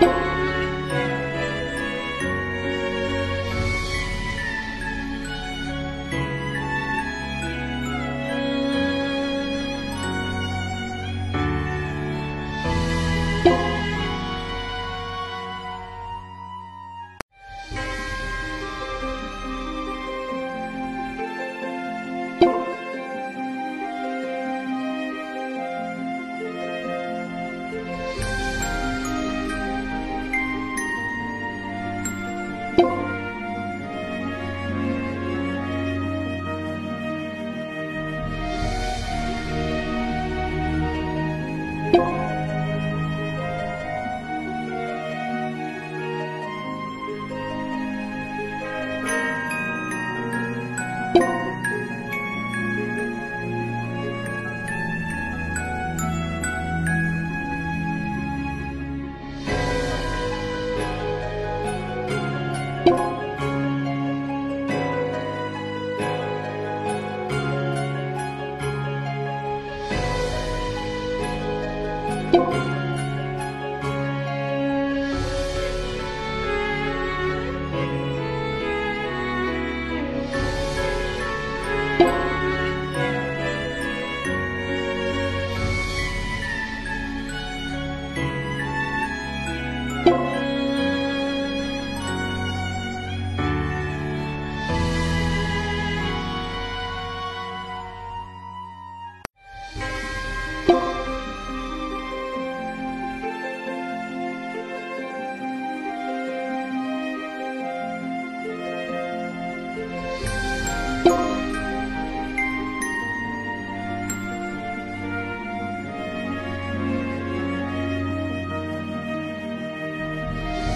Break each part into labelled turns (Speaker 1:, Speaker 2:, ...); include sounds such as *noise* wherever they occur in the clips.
Speaker 1: thank *laughs* you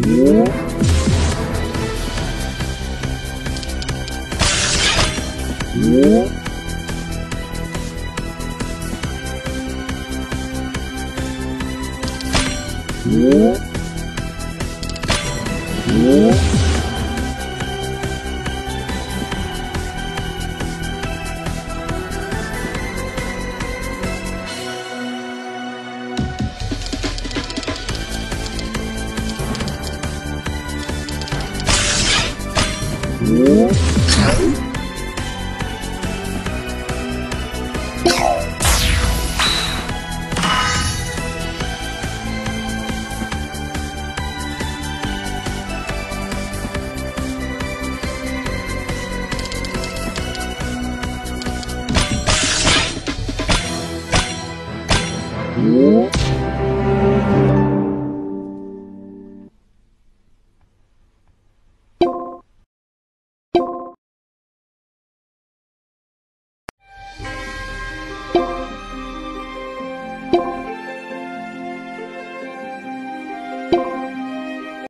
Speaker 2: Yeah. Whoa.